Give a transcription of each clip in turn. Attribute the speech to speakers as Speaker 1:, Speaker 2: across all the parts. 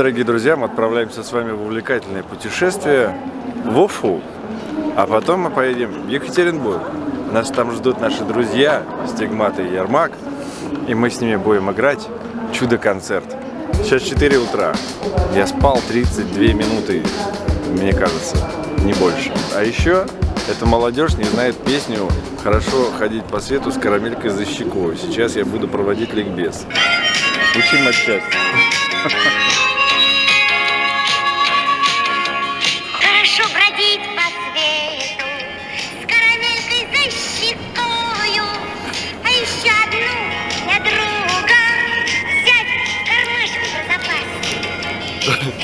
Speaker 1: Дорогие друзья! Мы отправляемся с вами в увлекательное путешествие в Уфу. А потом мы поедем в Екатеринбург. Нас там ждут наши друзья Стигмат и Ермак. И мы с ними будем играть чудо-концерт. Сейчас 4 утра. Я спал 32 минуты, мне кажется, не больше. А еще эта молодежь не знает песню «Хорошо ходить по свету с карамелькой за щекой». Сейчас я буду проводить ликбез. Учим отчасти.
Speaker 2: Хорошо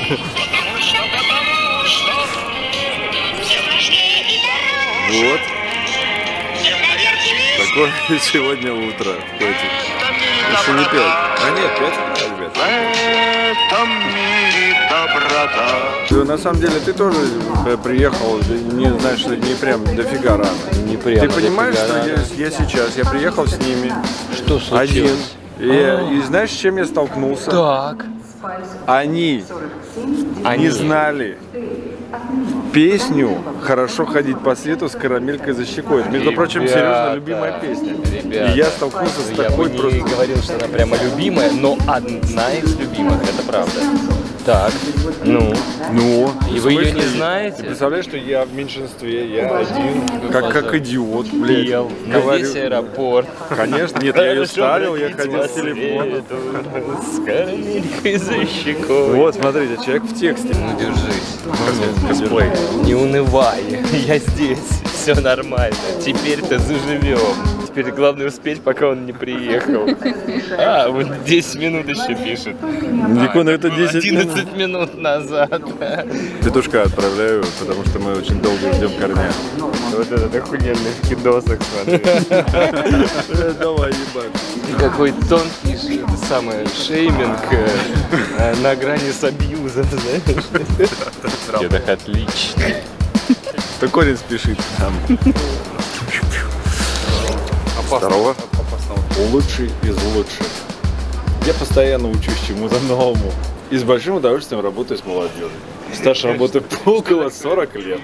Speaker 1: Вот такое сегодня утро. Еще не пять. А нет, пять утра, ребят.
Speaker 3: В этом мире доброта.
Speaker 1: На самом деле ты тоже э, приехал, не знаешь не прям дофига рано.
Speaker 4: Не прямо
Speaker 1: Ты понимаешь, что я, я сейчас, я приехал с ними
Speaker 4: Что случилось?
Speaker 1: один. И, и знаешь, с чем я столкнулся?
Speaker 4: Так.
Speaker 1: Они
Speaker 4: Они.
Speaker 1: знали песню «Хорошо ходить по свету с карамелькой за щекой». Это, между прочим,
Speaker 4: Ребята,
Speaker 1: Сережа любимая песня.
Speaker 4: Ребята,
Speaker 1: и я столкнулся с
Speaker 4: я
Speaker 1: такой
Speaker 4: бы не
Speaker 1: просто...
Speaker 4: говорил, что она прямо любимая, но одна из любимых, это правда. Так, ну,
Speaker 1: Ну,
Speaker 4: И вы
Speaker 1: смысле?
Speaker 4: не знаете?
Speaker 1: Ты представляешь, что я в меньшинстве, я один, как, как идиот, блядь.
Speaker 4: пел на
Speaker 1: говорю.
Speaker 4: весь аэропорт.
Speaker 1: Конечно, нет, я ее ставил, я ходил с телефоном.
Speaker 4: свету, С карамелькой за щекой.
Speaker 1: Вот, смотрите, человек в тексте.
Speaker 4: Ну, держись. Не унывай, я здесь, все нормально. Теперь-то заживем. Теперь главное успеть, пока он не приехал. А, вот 10 минут еще пишет.
Speaker 1: Никона, это 10 минут.
Speaker 4: 11 минут назад.
Speaker 1: Петушка отправляю, потому что мы очень долго ждем корня.
Speaker 4: Вот этот охуенный в киносах смотри.
Speaker 1: Давай, ебать.
Speaker 4: Какой тонкий самое шейминг э, э, на грани с абьюзом, знаешь? Это отлично.
Speaker 1: То корень спешит нам. Здорово. Лучший из лучших. Я постоянно учусь чему-то новому. И с большим удовольствием работаю с молодежью. Стаж работы около 40 лет.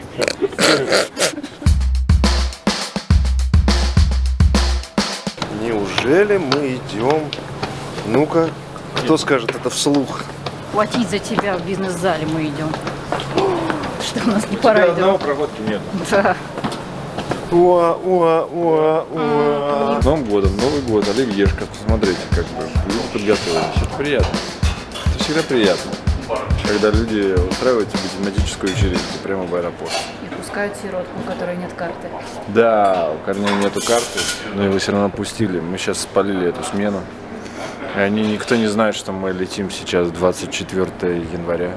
Speaker 3: Неужели мы идем? Ну-ка, кто скажет это вслух?
Speaker 5: Платить за тебя в бизнес-зале мы идем. Что у нас не пора идем.
Speaker 1: проводки нет.
Speaker 5: Да.
Speaker 3: Уа, уа, уа, уа.
Speaker 1: С Новым годом, Новый год, Оливьешка, посмотрите, как бы люди подготовились. Это приятно. Это всегда приятно, когда люди устраивают тебе тематическую вечеринку прямо в аэропорт.
Speaker 5: И пускают сиротку, у которой нет карты.
Speaker 1: Да, у Корнея нету карты, но его все равно пустили. Мы сейчас спалили эту смену. И они, никто не знает, что мы летим сейчас 24 января.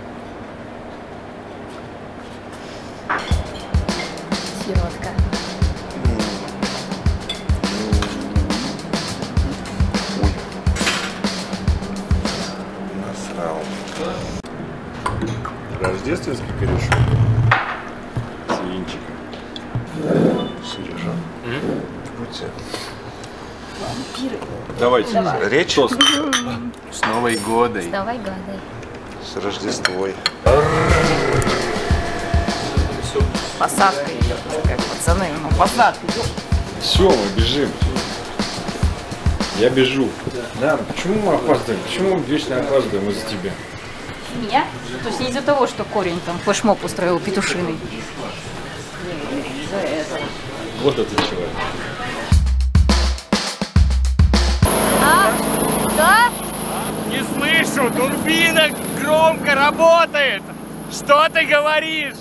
Speaker 1: Давайте.
Speaker 3: Речь
Speaker 1: Тост.
Speaker 4: С Новой годой.
Speaker 5: Давай гадай.
Speaker 3: с Рождествой.
Speaker 5: Посадка идет. Как пацаны, ну посадка идет.
Speaker 1: Все, мы бежим. Я бежу. Да, почему мы опаздываем? Почему мы вечно опаздываем из-за тебя?
Speaker 5: Меня? То есть не из-за того, что корень там флешмоб устроил петушиный.
Speaker 1: Вот этот человек.
Speaker 4: Турбина громко работает. Что ты говоришь?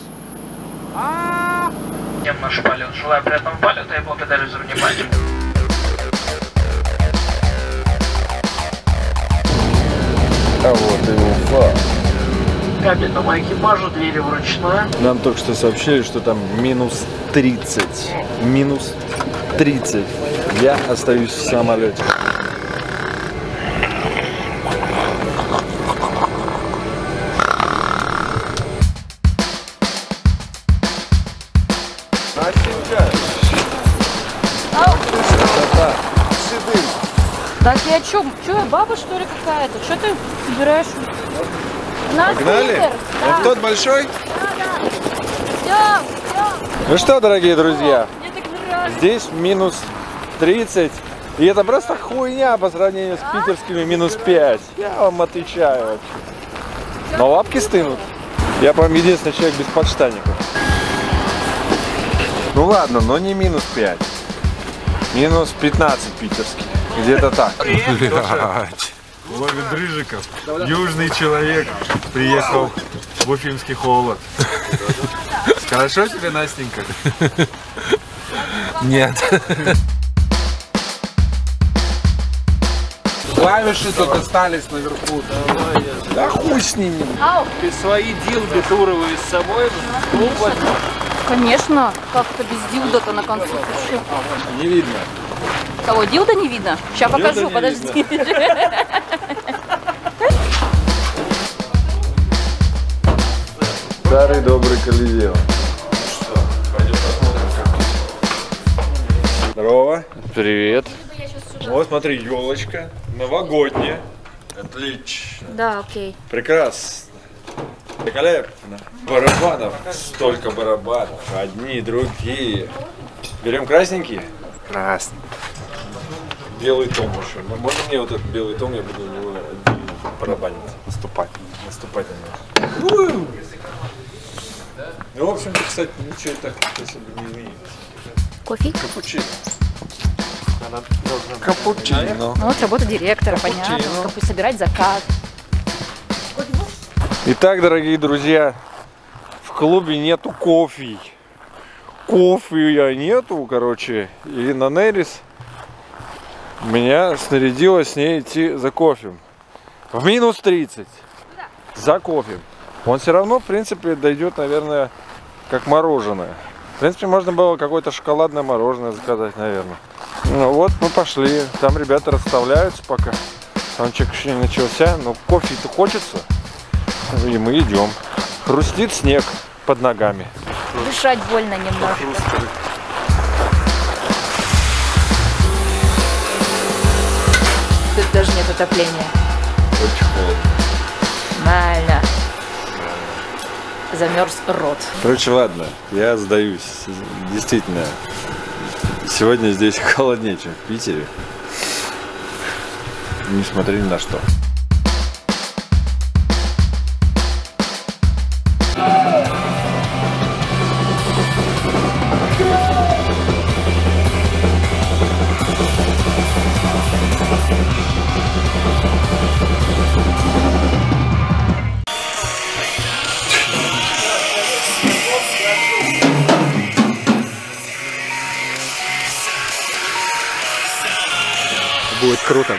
Speaker 6: Всем наш полет. Желаю приятного полета и благодарю за внимание.
Speaker 1: А вот и Уфа.
Speaker 6: Кабельному экипажу двери вручную.
Speaker 1: Нам только что сообщили, что там минус 30. Минус 30. Я остаюсь в самолете.
Speaker 5: Наш
Speaker 1: Погнали?
Speaker 5: Питер.
Speaker 1: Вот тот большой?
Speaker 5: Идем, идем.
Speaker 1: Ну что, дорогие друзья, здесь минус 30. И это просто хуйня по сравнению с питерскими минус 5. Я вам отвечаю вообще. Но лапки стынут. Я, по-моему, единственный человек без подштаников. Ну ладно, но не минус 5. Минус 15 питерский. Где-то так. Блядь. Ловит рыжиков. Южный человек приехал в Уфимский холод. Хорошо тебе, Настенька? Нет.
Speaker 7: Клавиши тут остались наверху.
Speaker 1: Да хуй с ними.
Speaker 7: Ты свои дилды туровые с собой в клуб?
Speaker 5: Конечно, как-то без дилда-то на концу.
Speaker 1: Не видно.
Speaker 5: Кого, дилда не видно? Сейчас
Speaker 1: Дилда
Speaker 5: покажу, подожди.
Speaker 1: Старый добрый Колизеум. Что, пойдем посмотрим, как Здорово.
Speaker 4: Привет.
Speaker 1: Вот смотри, елочка. Новогодняя. Отлично.
Speaker 5: Да, окей.
Speaker 1: Прекрасно. Великолепно. Барабанов. Столько барабанов. Одни, другие. Берем красненькие? Красный. Белый том еще. Ну, Можно мне вот этот белый том, я буду у него барабанить. Наступать. Наступать на него. Ну, в общем-то, кстати, ничего так особо не изменилось.
Speaker 5: Кофе?
Speaker 1: Капучино. Капучино.
Speaker 5: Ну вот работа директора, понятно. Как бы собирать заказ.
Speaker 1: Итак, дорогие друзья, в клубе нету кофе. Кофе я нету, короче. И на Нерис меня снарядила с ней идти за кофе. В минус 30. За кофе. Он все равно, в принципе, дойдет, наверное, как мороженое. В принципе, можно было какое-то шоколадное мороженое заказать, наверное. Ну вот, мы пошли. Там ребята расставляются пока. Саундчек еще не начался, но кофе-то хочется. И мы идем. Хрустит снег под ногами.
Speaker 5: Дышать больно немножко. Тут даже нет отопления.
Speaker 1: Очень холодно.
Speaker 5: Нормально. Замерз рот.
Speaker 1: Короче, ладно, я сдаюсь. Действительно, сегодня здесь холоднее, чем в Питере. Несмотря ни на что.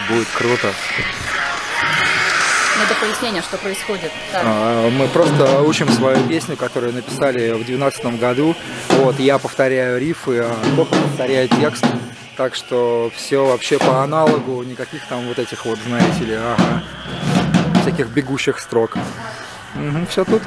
Speaker 8: Будет круто.
Speaker 5: Надо пояснение, что происходит. Так.
Speaker 8: А, Мы просто учим свою песню, которую написали в 2012 году. Вот, я повторяю рифы, а Тоха повторяет текст. Так что все вообще по аналогу, никаких там вот этих вот, знаете ли, ага, всяких бегущих строк. все тут.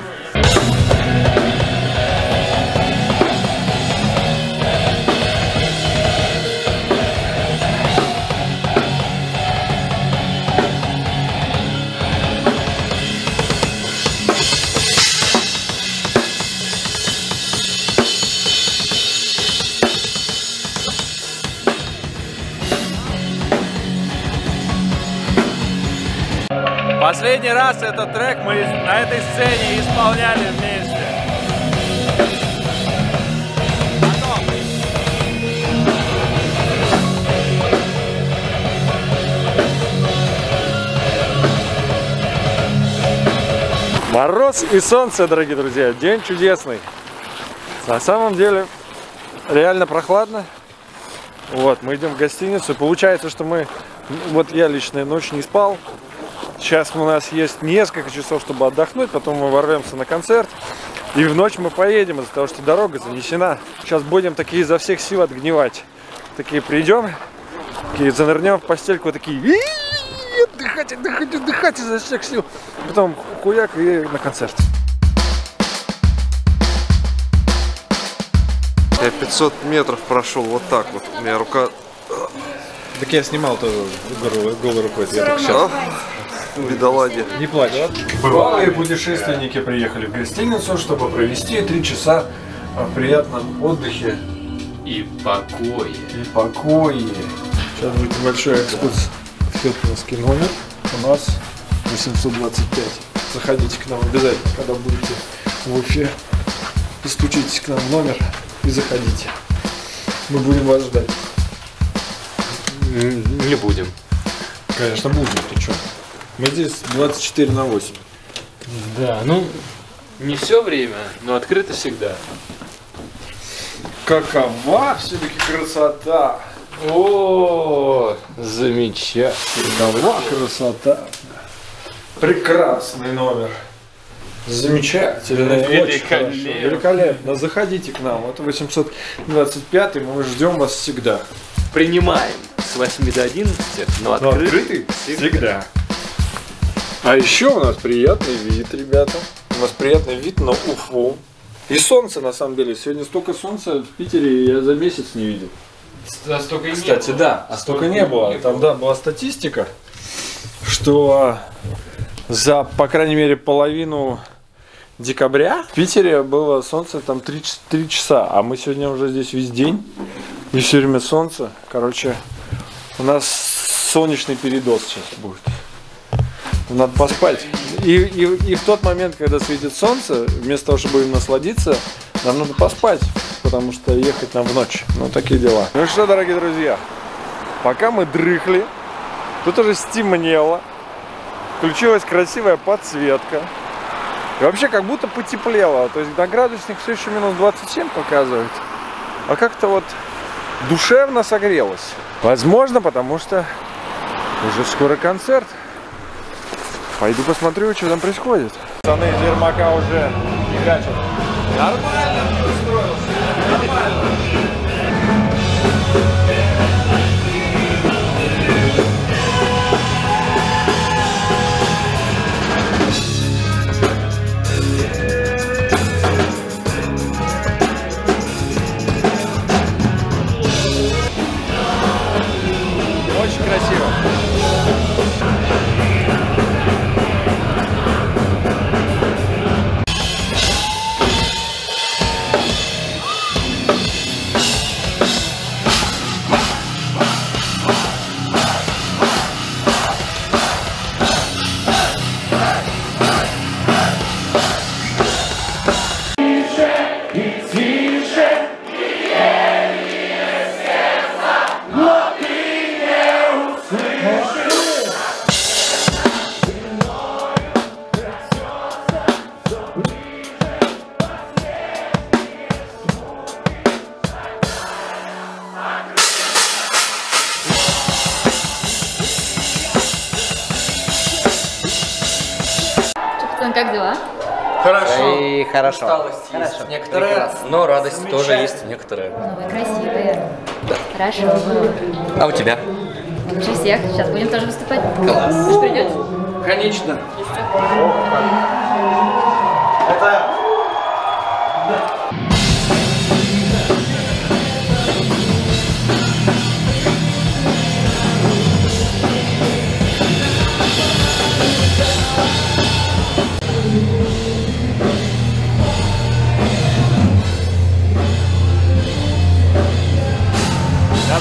Speaker 1: Раз этот трек мы на этой сцене исполняли вместе. Мороз и солнце, дорогие друзья, день чудесный. На самом деле реально прохладно. Вот, мы идем в гостиницу. Получается, что мы, вот я лично ночь не спал. Сейчас у нас есть несколько часов, чтобы отдохнуть, потом мы ворвемся на концерт. И в ночь мы поедем из-за того, что дорога занесена. Сейчас будем такие изо всех сил отгнивать. Такие придем, такие занырнем в постельку, такие «И-и-и, отдыхать, отдыхать, отдыхать изо всех сил. Потом хуяк и на концерт.
Speaker 3: Я 500 метров прошел вот так вот. У меня рука...
Speaker 1: Так я снимал тоже голой, голой рукой, я только сейчас.
Speaker 3: Бедолаги.
Speaker 1: Не плачь. Бывалые путешественники приехали в гостиницу, чтобы провести три часа в приятном отдыхе
Speaker 4: И покой.
Speaker 1: и покое. Сейчас будет небольшой экскурс в Хилтоновский номер. У нас 825. Заходите к нам обязательно, когда будете в Уфе. Постучитесь к нам в номер и заходите. Мы будем вас ждать.
Speaker 4: Не будем.
Speaker 1: Конечно, будем, ты что? Мы здесь 24 на 8.
Speaker 4: Да, ну, не все время, но открыто всегда.
Speaker 1: Какова все-таки красота!
Speaker 4: О, замечательно.
Speaker 1: Какова красота! Прекрасный номер. Замечательно.
Speaker 4: Великолепно.
Speaker 1: Великолепно. Заходите к нам. Это 825 мы ждем вас всегда.
Speaker 4: Принимаем с 8 до 11, но
Speaker 1: Но
Speaker 4: открыто.
Speaker 1: открытый всегда. А еще у нас приятный вид, ребята. У нас приятный вид на Уфу. И солнце, на самом деле. Сегодня столько солнца в Питере я за месяц не видел.
Speaker 4: А столько и не
Speaker 1: Кстати,
Speaker 4: было.
Speaker 1: да, а столько не было. Там, да, была статистика, что за, по крайней мере, половину декабря в Питере было солнце там 3, 3 часа, а мы сегодня уже здесь весь день, и все время солнце. Короче, у нас солнечный передоз сейчас будет. Надо поспать. И, и, и в тот момент, когда светит солнце, вместо того, чтобы им насладиться, нам надо поспать, потому что ехать нам в ночь. Ну, такие дела. Ну что, дорогие друзья, пока мы дрыхли, тут уже стемнело, включилась красивая подсветка. И вообще как будто потеплело. То есть на градусник все еще минус 27 показывает. А как-то вот душевно согрелось. Возможно, потому что уже скоро концерт. Пойду посмотрю, что там происходит. Пацаны из Ермака уже фигачат. Нормально
Speaker 9: хорошо. Усталость есть некоторая, но радость тоже есть некоторая.
Speaker 5: Ну, вы красивые. Хорошо.
Speaker 9: А у тебя?
Speaker 5: Лучше всех. Сейчас будем тоже выступать.
Speaker 9: Класс.
Speaker 5: Ты же придешь?
Speaker 9: Конечно.
Speaker 1: Сейчас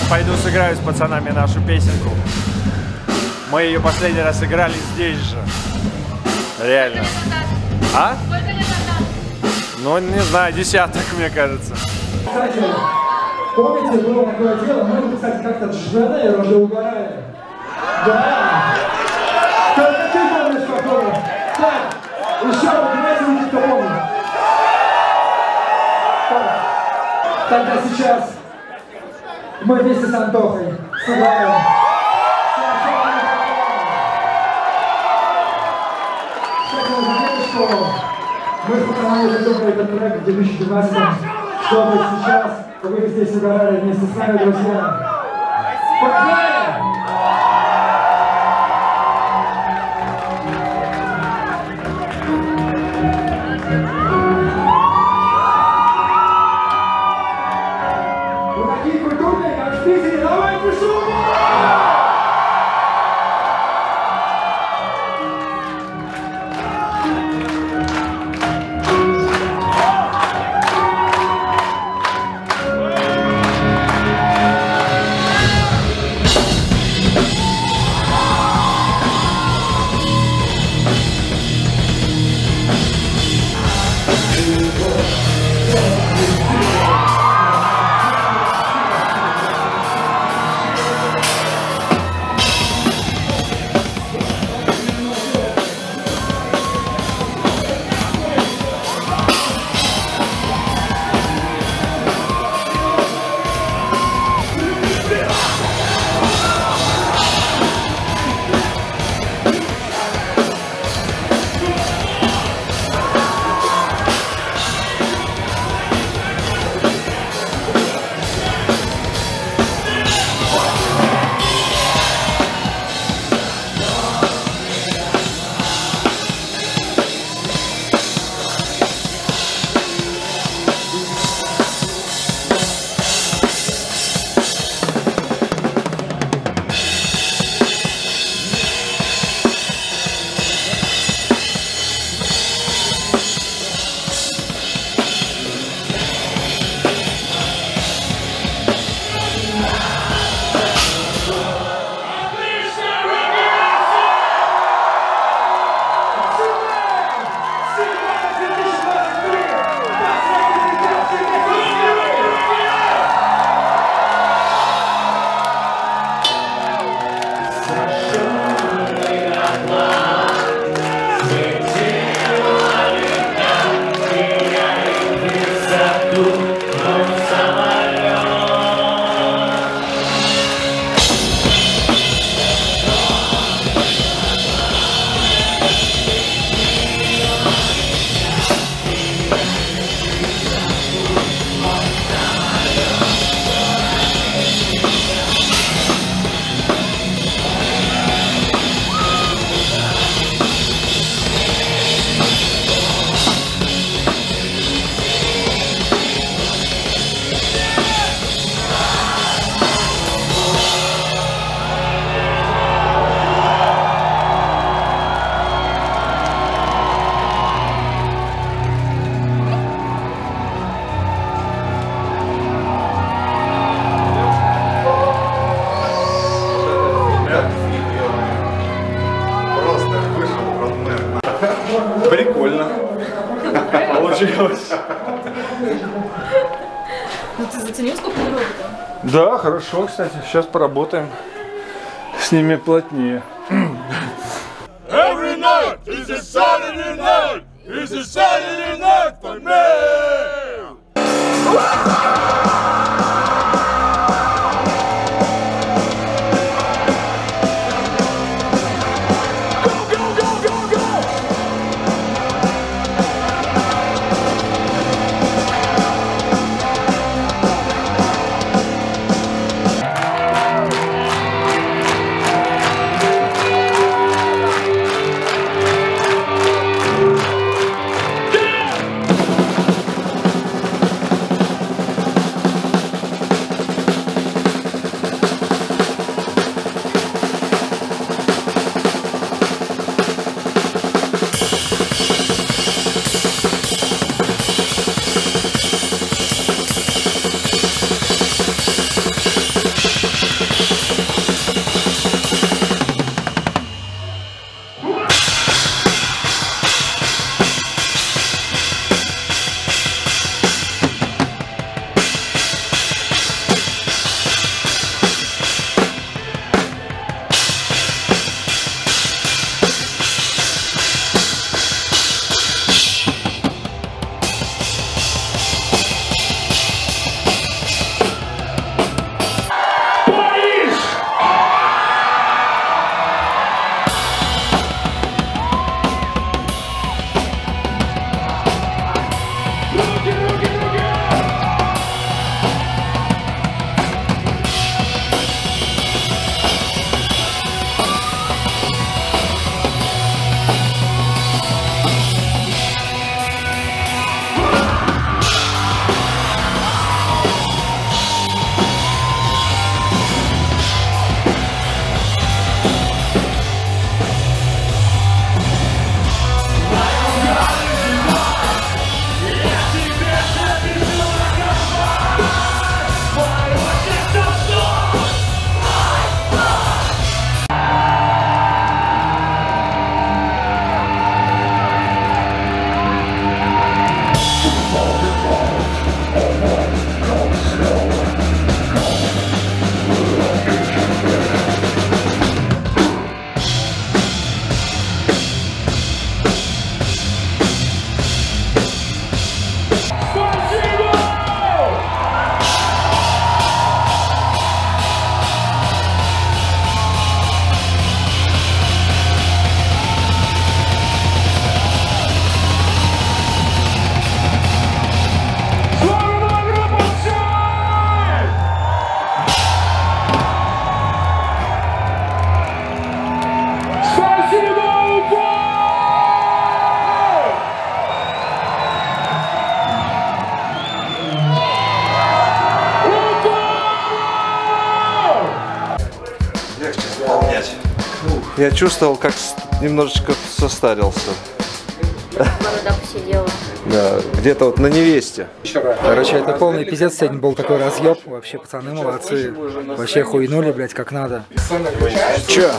Speaker 1: пойду сыграю с пацанами нашу песенку. Мы ее последний раз играли здесь же. Реально. А? Ну, не знаю, десяток, мне кажется.
Speaker 10: Кстати, помните, было такое дело, мы, кстати, как-то Джанейро уже угорали. Да. Только ты помнишь такое. Так, еще раз, давайте уйти, кто помнит. Так, Тогда сейчас мы вместе с Антохой заметили, что мы с уже делали этот трек в 2012 чтобы сейчас вы здесь угорали вместе с нами, друзья.
Speaker 1: Хорошо, кстати. Сейчас поработаем с ними плотнее.
Speaker 11: Every night is a Saturday night. It's a Saturday
Speaker 3: Я чувствовал, как немножечко состарился.
Speaker 5: Борода посидела.
Speaker 3: Да, где-то вот на невесте.
Speaker 8: Короче, это полный пиздец, сегодня был такой разъеб. Вообще, пацаны молодцы. Вообще хуйнули, блядь, как надо. Че,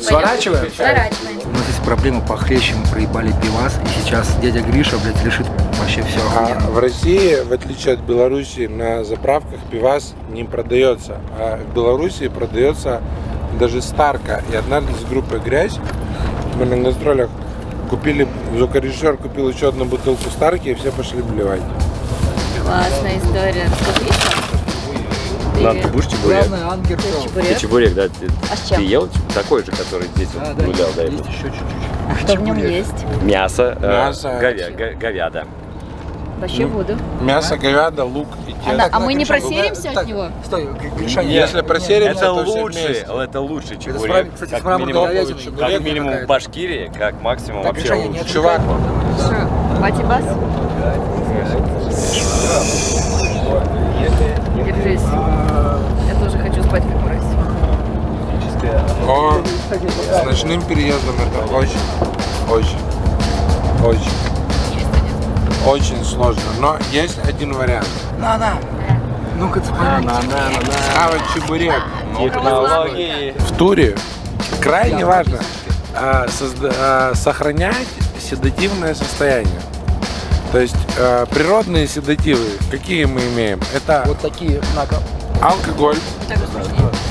Speaker 8: сворачиваем?
Speaker 5: Сворачиваем.
Speaker 8: У нас есть проблема похлеще, мы проебали пивас, и сейчас дядя Гриша, блядь, решит вообще все
Speaker 12: А в России, в отличие от Беларуси, на заправках пивас не продается. А в Беларуси продается даже старка. И однажды с группой «Грязь» мы на гастролях купили, звукорежиссер купил еще одну бутылку старки, и все пошли блевать.
Speaker 5: Классная история. Расскажи еще.
Speaker 4: Ладно, ты будешь чебурек?
Speaker 8: Главное, ангер
Speaker 5: Ты чебурек?
Speaker 4: Ты чебурек, да? Ты,
Speaker 5: А с чем?
Speaker 4: ты ел такой же, который здесь
Speaker 8: Да,
Speaker 4: вот
Speaker 8: да,
Speaker 4: гулял
Speaker 8: есть
Speaker 4: этого?
Speaker 8: еще чуть-чуть.
Speaker 5: А что в нем есть?
Speaker 4: Мясо, э,
Speaker 12: Мясо.
Speaker 4: говя- го- говяда.
Speaker 5: Вообще буду.
Speaker 12: Мясо, говяда, лук и
Speaker 5: А,
Speaker 12: тесто.
Speaker 5: а мы не просеримся
Speaker 8: так,
Speaker 5: от него?
Speaker 8: Стой, Г- Гриша,
Speaker 12: Если просеримся,
Speaker 4: Это
Speaker 12: вместе.
Speaker 4: это лучший
Speaker 8: с
Speaker 4: чебурек. как минимум, в. Башкирии, как максимум
Speaker 8: Так,
Speaker 4: вообще
Speaker 8: Гриша,
Speaker 4: лучше.
Speaker 12: Чувак?
Speaker 5: Батибас? Держись. Я тоже хочу спать как мразь.
Speaker 12: О, с ночным переездом это очень, очень, очень, очень сложно. Но есть один вариант.
Speaker 8: На, на. Ну-ка.
Speaker 12: Хавать чебурек
Speaker 4: Технологии.
Speaker 12: в туре крайне важно а, созда- а, сохранять седативное состояние. То есть э, природные седативы, какие мы имеем? Это
Speaker 8: Вот такие, на-ка.
Speaker 12: алкоголь,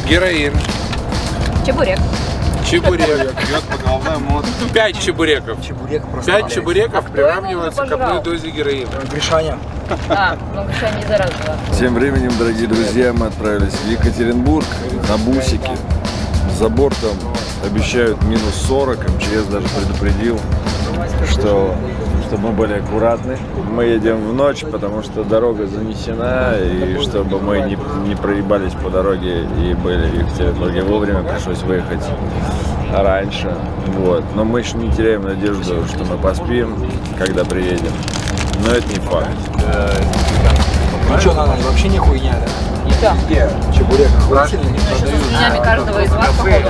Speaker 12: героин,
Speaker 5: Чебурек.
Speaker 12: Чебурек. Пять чебуреков.
Speaker 8: Чебурек просто.
Speaker 12: Пять чебуреков приравниваются к одной дозе героина.
Speaker 8: Гришаня.
Speaker 5: А, ну Гриша не заразила.
Speaker 1: Тем временем, дорогие друзья, мы отправились в Екатеринбург на бусике. За бортом обещают минус 40. МЧС даже предупредил, что чтобы мы были аккуратны. Мы едем в ночь, потому что дорога занесена, и чтобы мы не, не проебались по дороге и были в Екатеринбурге вовремя, пришлось выехать раньше. Вот. Но мы еще не теряем надежду, что мы поспим, когда приедем. Но это не факт.
Speaker 8: Ну что, надо, вообще не хуйня, да? Где? Чебурек охуительный.
Speaker 5: С тенями каждого из вас, походу.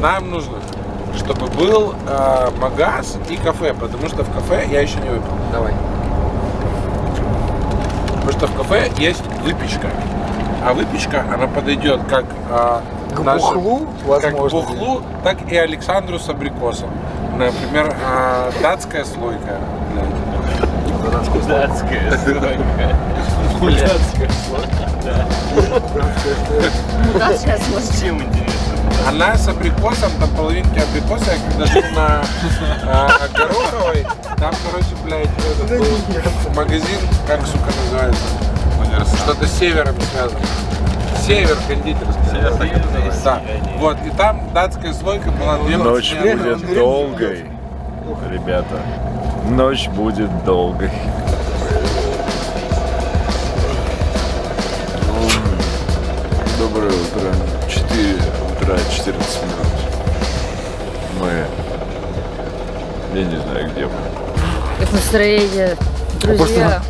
Speaker 12: Нам нужно, чтобы был э, магаз и кафе, потому что в кафе я еще не выпил.
Speaker 8: Давай.
Speaker 12: Потому что в кафе есть выпечка. А выпечка, она подойдет как э,
Speaker 8: К
Speaker 12: нашим-
Speaker 8: бухлу,
Speaker 12: как
Speaker 8: возможно.
Speaker 12: бухлу, так и Александру с абрикосом. Например, э, датская слойка.
Speaker 4: Датская слойка. Датская
Speaker 5: Да, сейчас вот.
Speaker 4: Чем интересно?
Speaker 12: Она с абрикосом, там половинки абрикоса, я когда жил на э, Гороховой, там, короче, блядь, этот был магазин, как, сука, называется? Что-то с севером связано. Север кондитерский. Да. Вот, и там датская слойка была две
Speaker 1: Ночь будет долгой, ребята. Ночь будет долгой. Доброе утро. 4 утра, 14 минут. Мы... Я не знаю, где мы.
Speaker 5: Как настроение, друзья.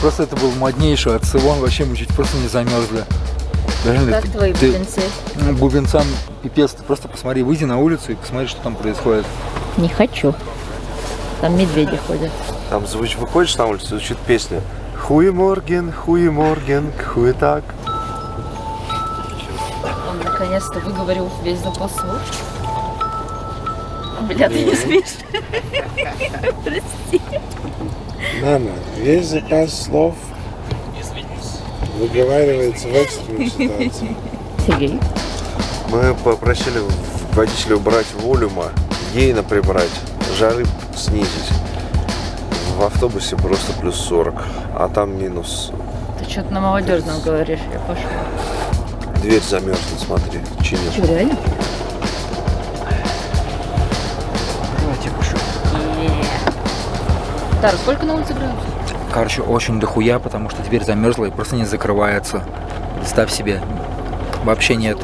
Speaker 8: Просто это был моднейший отсылон, вообще мы чуть просто не замерзли. Реально,
Speaker 5: Как
Speaker 8: ты-
Speaker 5: твои
Speaker 8: ты-
Speaker 5: бубенцы?
Speaker 8: Ну, Бубенцам пипец, ты просто посмотри, выйди на улицу и посмотри, что там происходит.
Speaker 5: Не хочу. Там медведи ходят.
Speaker 3: Там звуч, выходишь на улицу, звучит песня. Хуй Морген, хуй Морген, хуй так.
Speaker 5: Он наконец-то выговорил весь запас слов. Бля, ты не смеешь. Прости.
Speaker 12: Нана, весь запас слов выговаривается в экстренной ситуации.
Speaker 5: Сергей.
Speaker 3: Мы попросили водителя убрать волюма, гейна прибрать, жары снизить. В автобусе просто плюс 40, а там минус.
Speaker 5: Ты что-то на молодежном говоришь, я пошла.
Speaker 3: Дверь замерзнет, смотри, чинишь.
Speaker 5: Что, реально?
Speaker 8: Давайте пишу.
Speaker 5: Тара, сколько на улице градусов?
Speaker 8: Короче, очень дохуя, потому что дверь замерзла и просто не закрывается. Представь себе, вообще нет.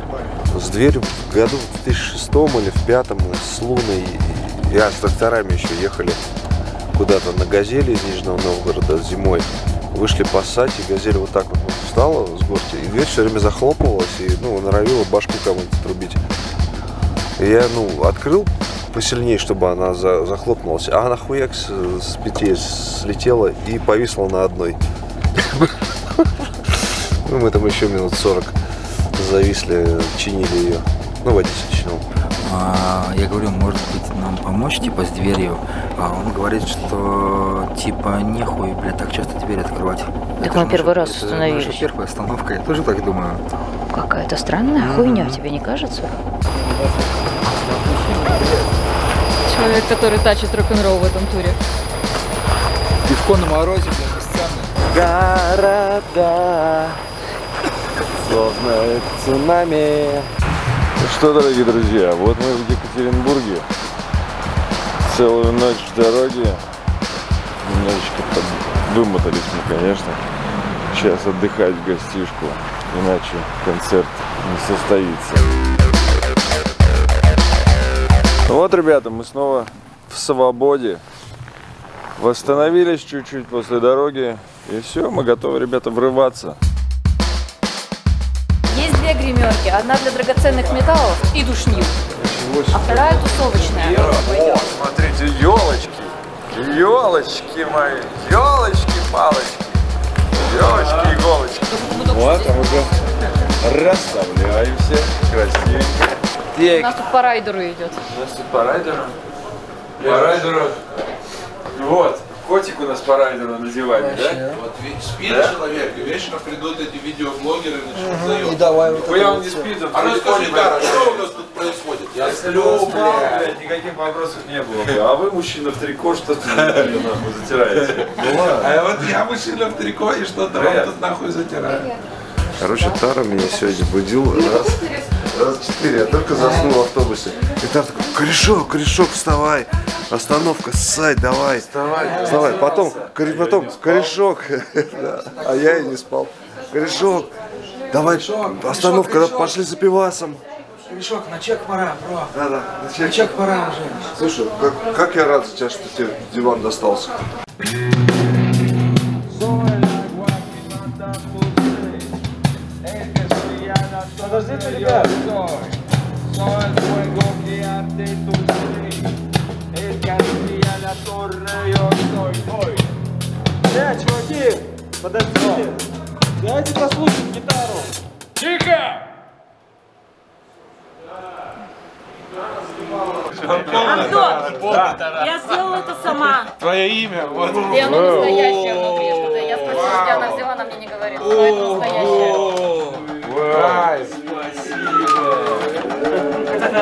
Speaker 3: С дверью в году в 2006 или в 2005 мы с Луной, я с тракторами еще ехали куда-то на газели из Нижнего Новгорода зимой. Вышли поссать, и газель вот так вот встала с горки, и дверь все время захлопывалась, и ну, норовила башку кому-нибудь отрубить. И я, ну, открыл посильнее, чтобы она за- захлопнулась, а она хуяк с, с петель слетела и повисла на одной. Ну, мы там еще минут 40 зависли, чинили ее. Ну, водитель чинил.
Speaker 8: А, я говорю, может быть, нам помочь, типа, с дверью. А он говорит, что, типа, нехуй, блядь, так часто дверь открывать.
Speaker 5: Так
Speaker 8: Это
Speaker 5: мы первый
Speaker 8: наша-
Speaker 5: раз
Speaker 8: это
Speaker 5: остановились.
Speaker 8: наша первая остановка, я тоже так думаю.
Speaker 5: Какая-то странная хуйня, тебе не кажется? Человек, который тачит рок-н-ролл в этом туре.
Speaker 8: Пивко на морозе, блядь, бесценно.
Speaker 3: Города, словно цунами.
Speaker 1: Что, дорогие друзья, вот мы в Екатеринбурге. Целую ночь в дороге. Немножечко под- вымотались мы, конечно. Сейчас отдыхать в гостишку, иначе концерт не состоится. Ну Вот, ребята, мы снова в свободе. Восстановились чуть-чуть после дороги. И все, мы готовы, ребята, врываться.
Speaker 5: Есть две гримерки. Одна для драгоценных металлов и душнил. А вторая тусовочная.
Speaker 1: О, смотрите, елочки, елочки мои, елочки-палочки, елочки иголочки. Вот, а мы расставляемся красивенько.
Speaker 5: У нас тут по райдеру идет.
Speaker 1: У нас тут по райдеру. По райдеру. Вот, котик у нас по райдеру надевали, да?
Speaker 12: Вот спит
Speaker 1: Да?
Speaker 12: человек, и вечером придут эти видеоблогеры и начнут
Speaker 1: Мгм,
Speaker 12: заебать.
Speaker 1: и давай вот Нихуя это он не спит, он
Speaker 12: А ну скажи,
Speaker 1: блядь.
Speaker 12: что у нас тут происходит? Я сплю, блядь.
Speaker 1: никаких вопросов не было бы. А вы, мужчина в трико, что-то нахуй затираете. Ну.
Speaker 12: А вот я мужчина в трико и что-то вам тут нахуй затираю.
Speaker 3: Короче, Тара меня сегодня будил раз, раз четыре. Я только заснул в автобусе. И Тара такой, корешок, корешок, вставай. Остановка, ссать, давай. Вставай. Вставай. Потом, коре- потом, корешок. Да. А я и не спал. Корешок, давай, остановка, пошли за пивасом.
Speaker 13: Корешок, на чек пора, бро.
Speaker 3: Да, да,
Speaker 13: На чек пора уже.
Speaker 3: Слушай, как, как я рад за тебя, что тебе диван достался.
Speaker 10: Soy hoy. Э, чуваки, подождите. Дайте послушать гитару. Тихо!
Speaker 5: Антон, я сделала это сама.
Speaker 12: Твое имя, вот.
Speaker 5: И оно настоящее внутри что-то. Я спросила, где она взяла, она мне не говорит. Но это настоящее.
Speaker 12: Кайф.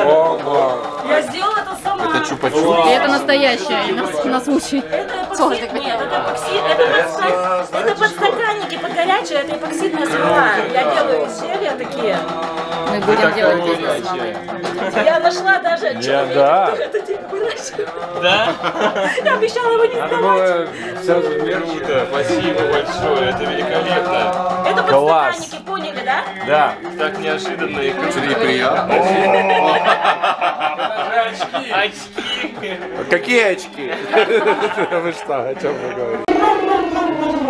Speaker 12: Ого.
Speaker 5: Я сделала это сама.
Speaker 12: Это чупа-чупс.
Speaker 5: И это настоящее, и на, на случай.
Speaker 14: Это
Speaker 5: Ты
Speaker 14: нет, это эпоксид, это, подста- это подстаканники под горячее, это эпоксидная смола. Я делаю изделия такие.
Speaker 5: Мы будем делать бизнес с мамой.
Speaker 14: Я нашла даже человека,
Speaker 1: да.
Speaker 14: который это делает.
Speaker 4: Да?
Speaker 14: Я обещала его не сдавать.
Speaker 1: сразу
Speaker 4: Круто, спасибо большое, это великолепно.
Speaker 14: Это подстаканники, поняли, да?
Speaker 4: Да, так неожиданно и круто.
Speaker 12: Очень приятно.
Speaker 4: Очки.
Speaker 12: Какие очки? Вы что, о чем вы говорите?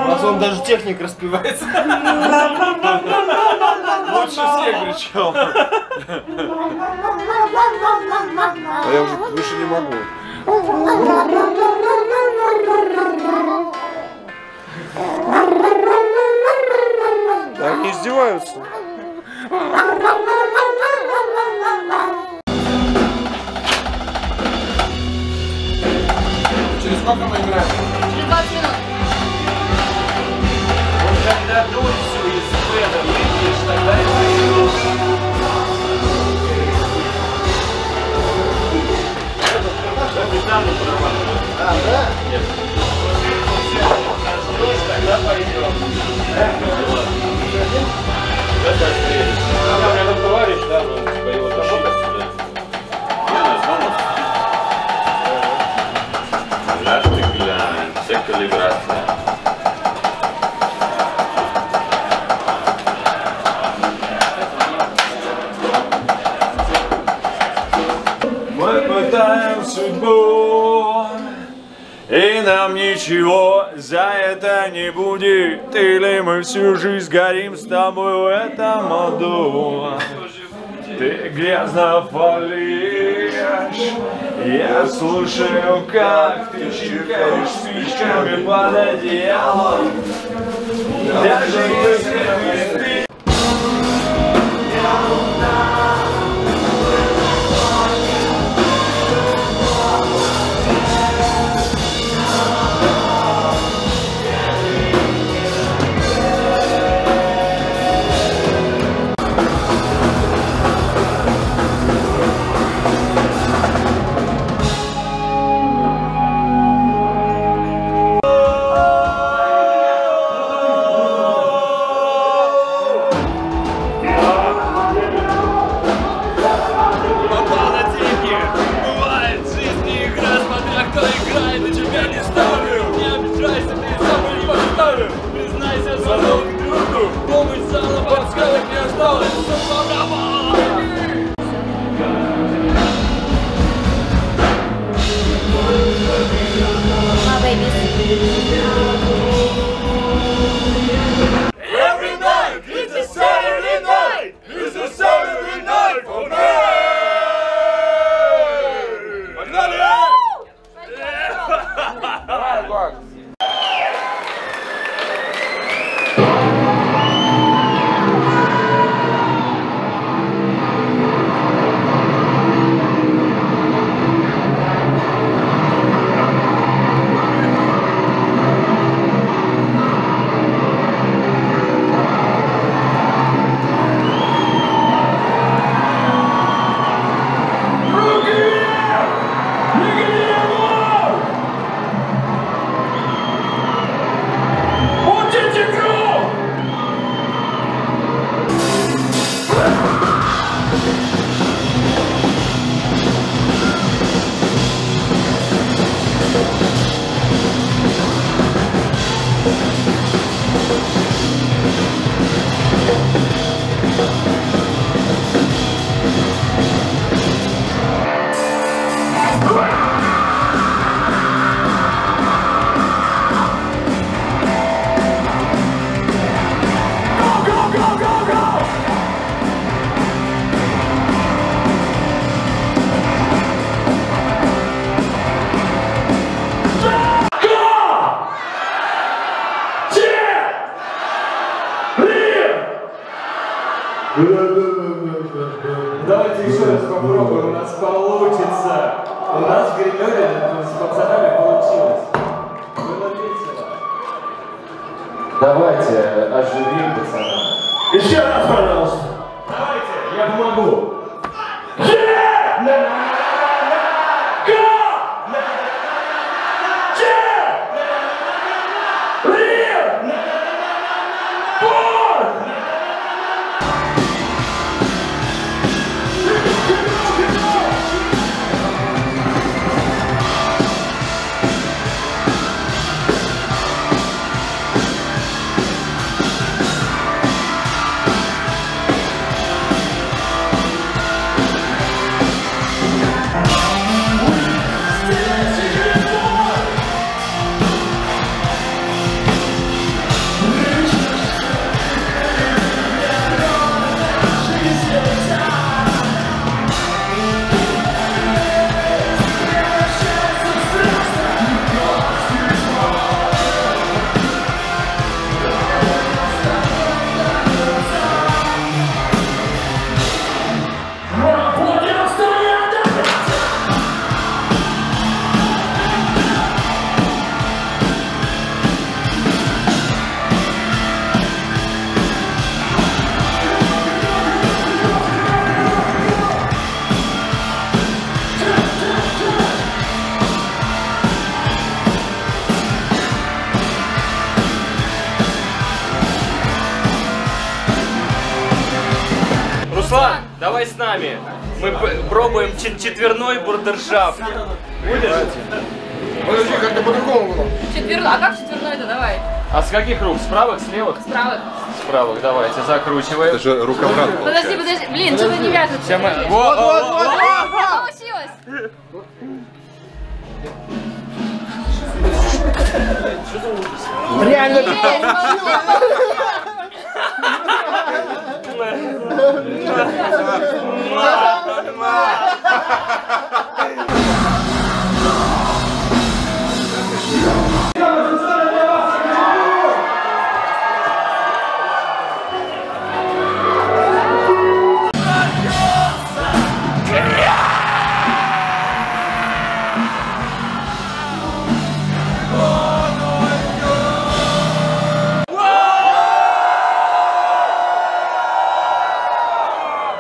Speaker 7: У нас он даже техник распевается. Лучше всех причем.
Speaker 3: А я уже выше не могу. Да они издеваются.
Speaker 12: Сколько мы играем?
Speaker 5: Через 20 минут.
Speaker 7: Вот когда Дульсу из Беда выйдешь, тогда и выйдешь. Капитану прорвало. А, да? Нет. Тогда пойдем. Меня рядом товарищ, да, но типа его тащили сюда.
Speaker 4: Ляж
Speaker 1: ничего за это не будет. Или мы всю жизнь горим с тобой в этом аду. Ты грязно фалишь, я слушаю, как ты чиркаешь спичками под одеялом. Даже если ты
Speaker 4: давай с нами. Мы пробуем чет- четверной бурдершафт. Будешь?
Speaker 15: Подожди, как-то по-другому было.
Speaker 5: Четверной. А как четверной это? Давай.
Speaker 4: А с каких рук? С правых, с левых?
Speaker 5: С правых.
Speaker 4: С правых, давайте, закручиваем.
Speaker 1: Это же рукообрат
Speaker 5: Подожди, подожди. Блин, что-то не вяжется.
Speaker 4: Сейчас мы... Вот, вот, вот,
Speaker 5: О, Получилось.
Speaker 15: Реально
Speaker 5: Hahaha